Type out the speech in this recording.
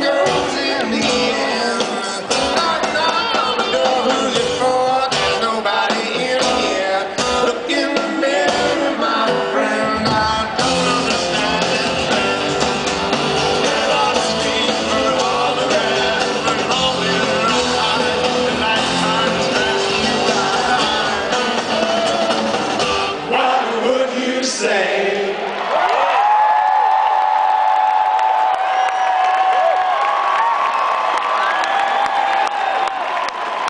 girl.